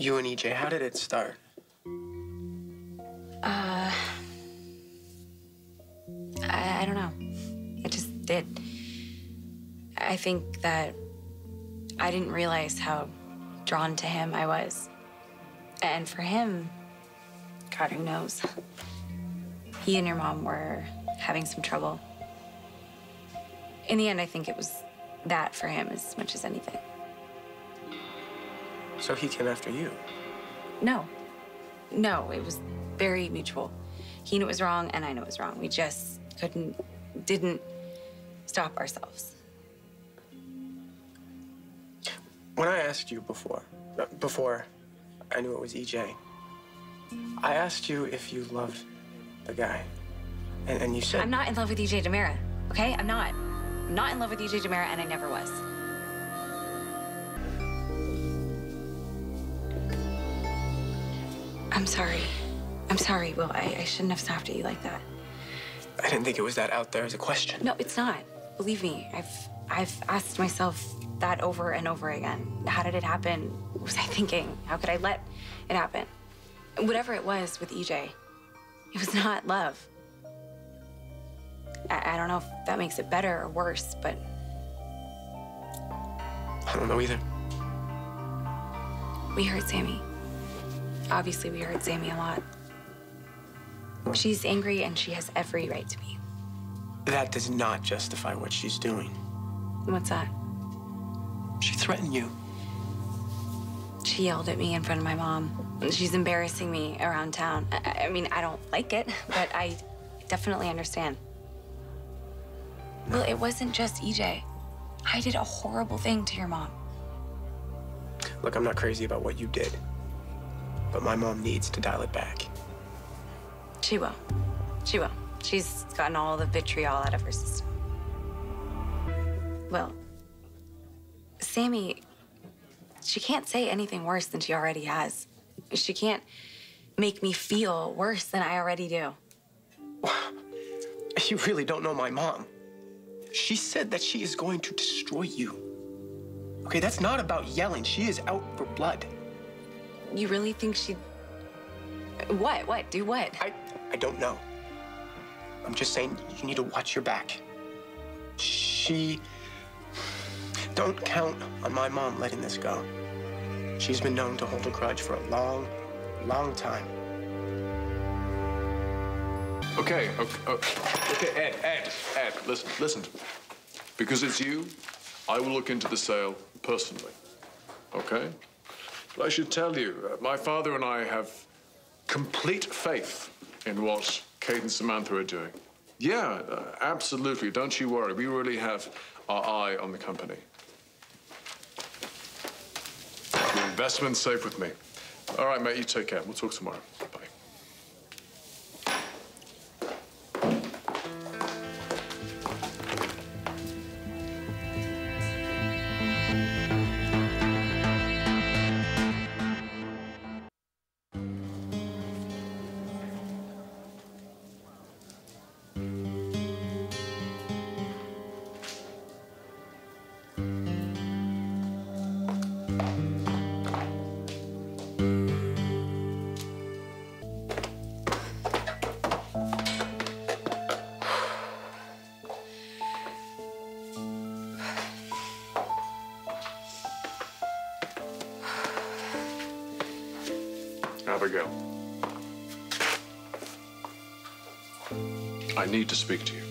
You and EJ, how did it start? Uh, I, I don't know. It just did. I think that I didn't realize how drawn to him I was. And for him, God, who knows? He and your mom were having some trouble. In the end, I think it was that for him as much as anything. So he came after you. No. No, it was very mutual. He knew it was wrong, and I knew it was wrong. We just couldn't, didn't stop ourselves. When I asked you before, before I knew it was EJ, I asked you if you loved the guy. And, and you said. I'm not in love with EJ DiMera, okay? I'm not. I'm not in love with EJ DiMera, and I never was. I'm sorry. I'm sorry, Will. I, I shouldn't have snapped at you like that. I didn't think it was that out there as a question. No, it's not. Believe me, I've I've asked myself that over and over again. How did it happen? What was I thinking? How could I let it happen? Whatever it was with EJ, it was not love. I, I don't know if that makes it better or worse, but I don't know either. we hurt Sami. Obviously, we hurt Sami a lot. She's angry and she has every right to be. That does not justify what she's doing. What's that? She threatened you. She yelled at me in front of my mom. She's embarrassing me around town. I, I mean, I don't like it, but I definitely understand. Well, it wasn't just EJ. I did a horrible thing to your mom. Look, I'm not crazy about what you did. But my mom needs to dial it back. She will. She will. She's gotten all the vitriol out of her system. Well, Sami, she can't say anything worse than she already has. She can't make me feel worse than I already do. You really don't know my mom. She said that she is going to destroy you. Okay, that's not about yelling. She is out for blood. You really think she'd. What? What? Do what? I I don't know. I'm just saying you need to watch your back. She don't count on my mom letting this go. She's been known to hold a grudge for a long, long time. Okay, okay, okay, Ed, Ed, Ed, listen, listen. Because it's you, I will look into the sale personally. Okay? I should tell you, uh, my father and I have complete faith in what Kate and Samantha are doing. Yeah, uh, absolutely. Don't you worry. We really have our eye on the company. Your investment's safe with me. All right, mate, you take care. We'll talk tomorrow. Bye. Abigail. I need to speak to you.